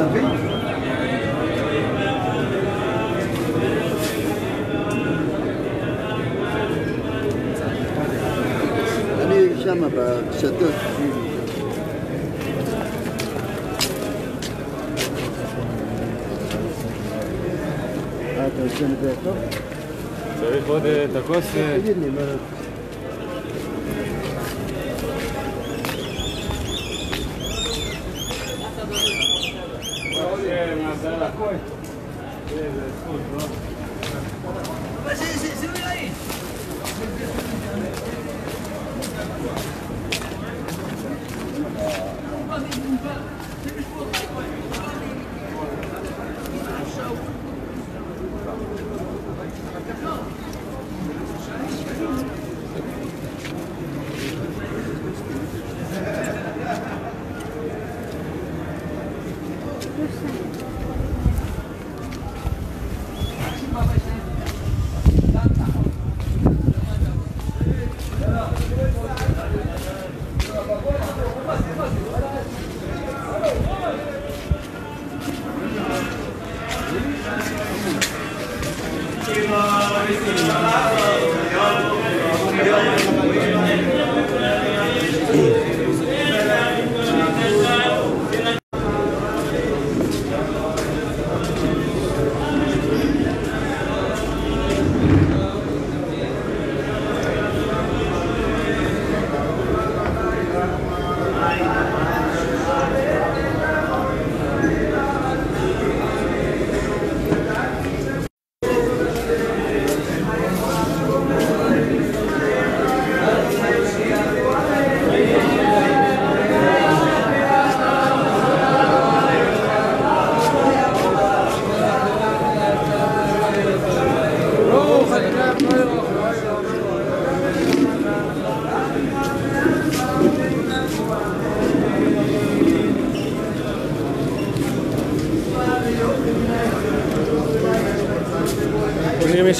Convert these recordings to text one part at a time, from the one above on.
להבין. אני שמה בקשתות. אה, אתה עושה את זה טוב? צריך עוד אה, את הכוס? אה. תגיד לי, מה...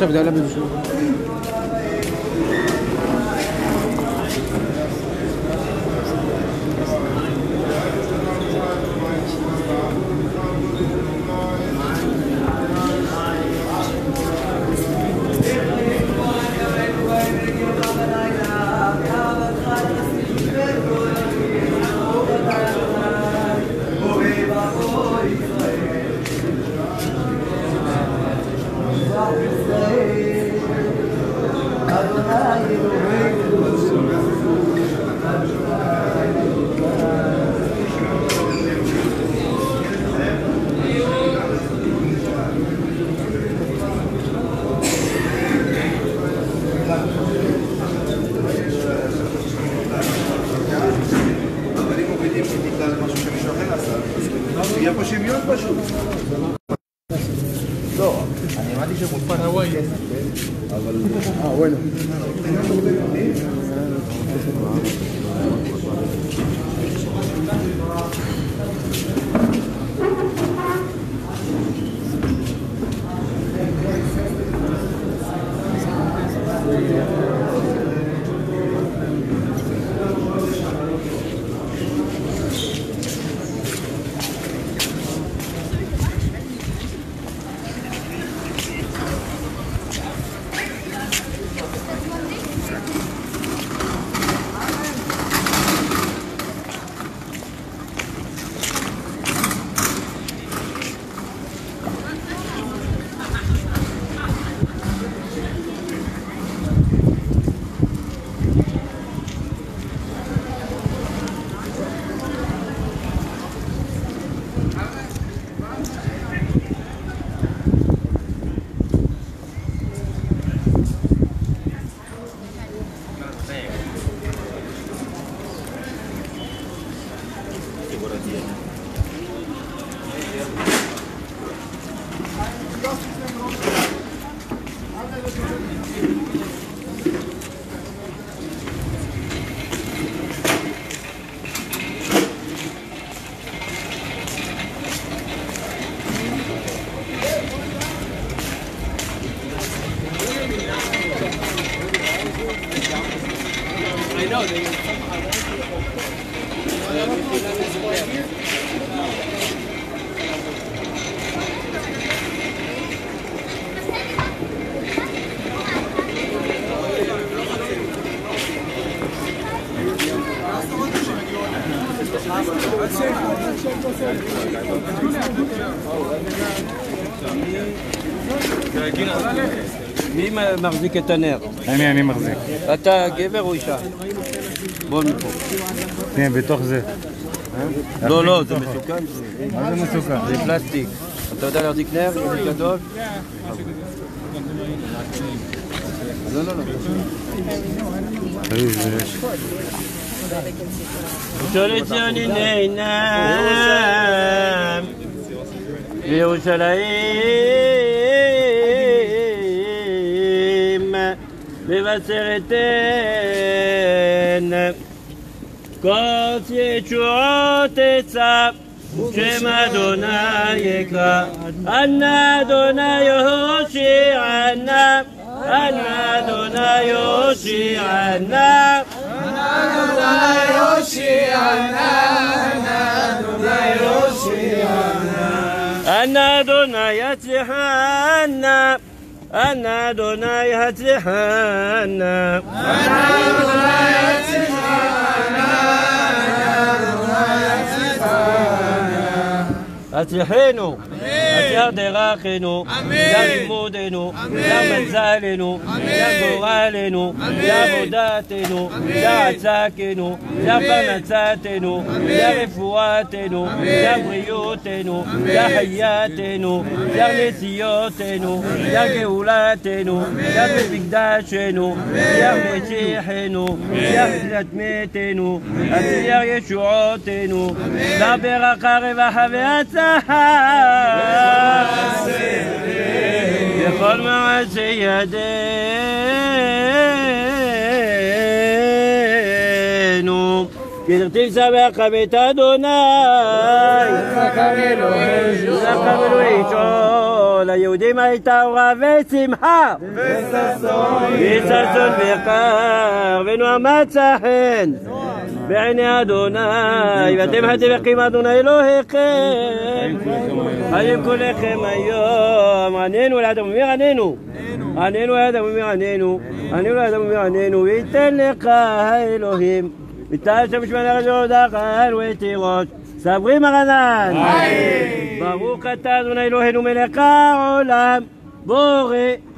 Çap ilerleme düşünüyorum. No, animalillo con Paraguay. Ah, bueno. מי מחזיק את הנר? אני, אני מחזיק. אתה גבר או אישה? בוא מפה. כן, בתוך זה. לא, לא, זה מסוכן. מה זה מסוכן? זה פלסטיק. אתה יודע להחזיק נר? זה גדול? לא, לא, לא. שואל ציוני נהנם בירושלים מבשרתן קוץ ישועות עצה שם אדוני יקרא אנא אדוני יושיענה אנא אדוני יושיענה أنا أدوني يتلحنا أنا أدوني يتلحنا أتلحينو أتيا دراخينو يا دراقنا يا عمودنا يا منزلنا يا غرالنا يا غداتنا يا عساكنا يا بناتنا يا رفواتنا يا بيوتنا يا حياتنا يا نسياتنا يا جولاتنا يا بمقداشنا يا مسيحنا يا خدمتنا يا يشوعاتنا لا برقة ربح بأسها. يقول مع سيدين كتبتي سبق بتدناي سبق سابقا لا يودي ما يتاوغا في سمحة في ساسون في بقار بنوامات ساحن بعيني أدوناي فتمحت بقيمة أدوناي إلهي قيم هيم كل خيم أيوم أنينو غنينو العدم مي أنينو غنينو العدم مي أنينو غنينو العدم مي غنينو يتلقى إلهيم بالتالي مش من رجل داخل ويتيغوش سابقي مغنان باغوكا أدوناي إلهي نملقى علام بوري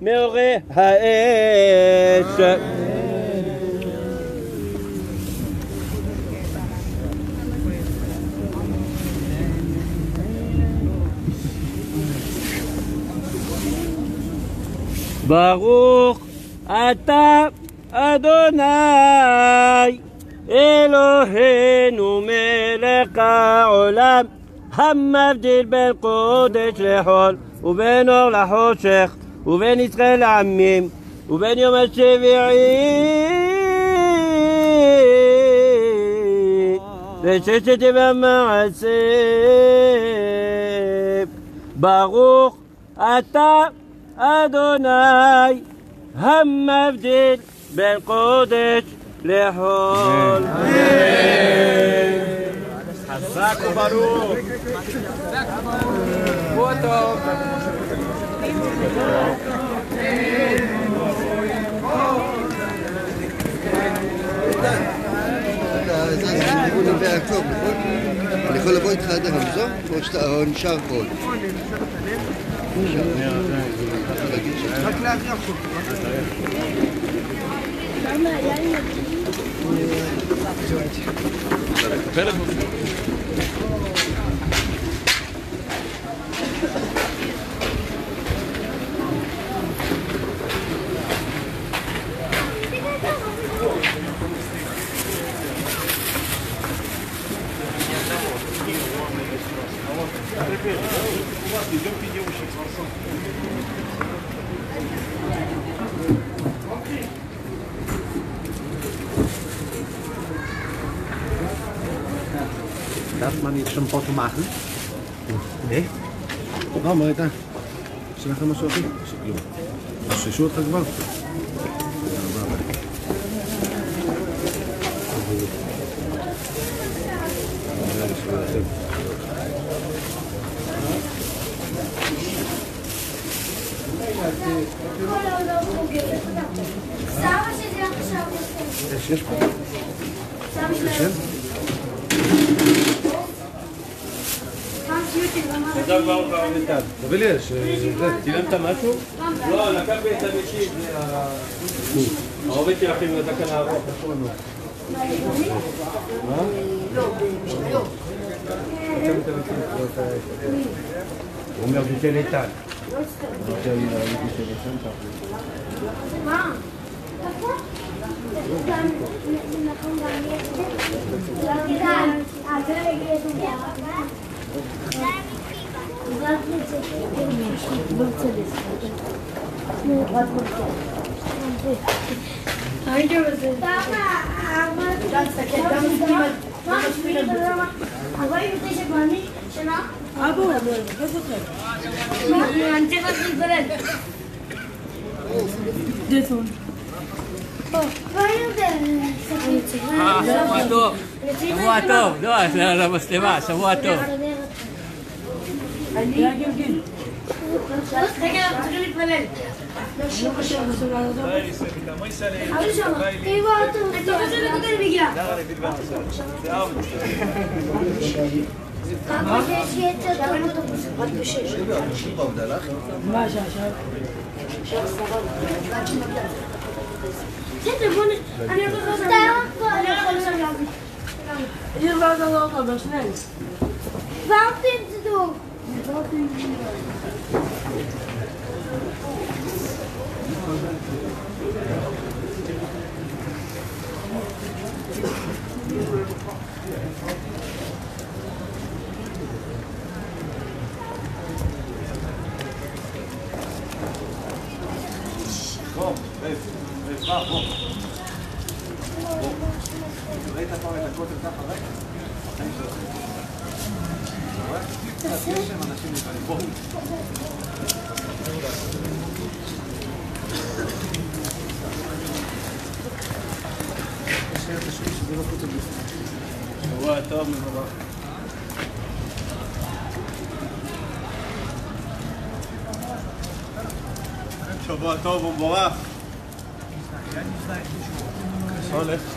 מעורר האש. ברוך אתה אדוני אלוהינו מלך העולם המבדיל בין קודש לחול ובין אור לחושך وبين إسرائيل عميم وبين يوم الشبيعي بشتة بما عسيب. باروخ أتا أدوناي هم أبدل بين قدش لحول. حساك وباروك יעקב, נכון? אני יכול לבוא איתך עד הרמזור? או נשאר פה? עוד? רק להגיע עכשיו. Darf Sempot kemarin. Eh? Oh, wel kita. Silahkan dat sih. Masuk surut kan bang? Samen zit je aan de samen. Zes. Samen. תביא לי יש. אה, זה. צילמת משהו? לא, לקח לי את המשיב, זה ה- העובד שלכם נתן כאן ארוך, איך קוראים לו? הוא אומר ביטל איתן. מה? הייתי בזה. ארבעים ותשע פעמים שנה. אבו, לא זוכר. אני צריך להתפלל. שבוע טוב, שבוע טוב, לא, זה Hangi özel? Abi o. This one. Ah, semua tu. Semua tu. Doa, selamat selamat. Semua tu. Dede bunu hani kazanır. Hani kazanır. Yıllardan olmamış ne? Vampir dedi o. אני הולך עכשיו להביא. Varmt inte då. ראית פעם את הכותל ככה ריק? هو تمام Shabbat Tov Mubarak. Soleh.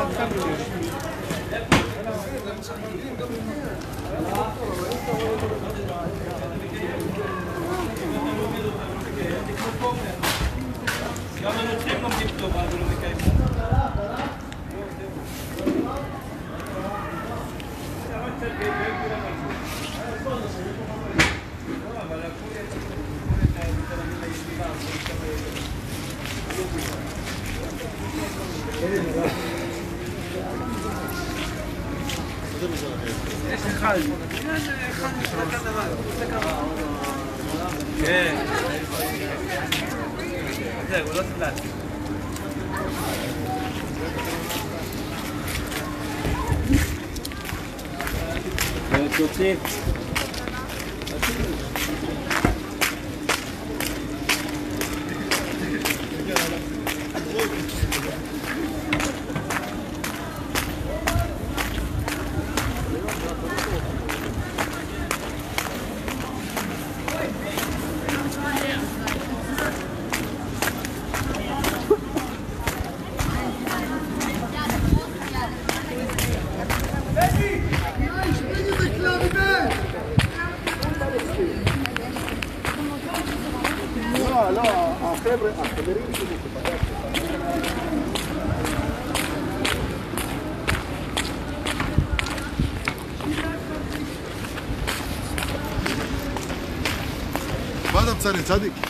Ja, men nu tänk om det är 예. 네, 올랐습니다. 네, 좋지. Цебры акселерили بعدها بتصير صديق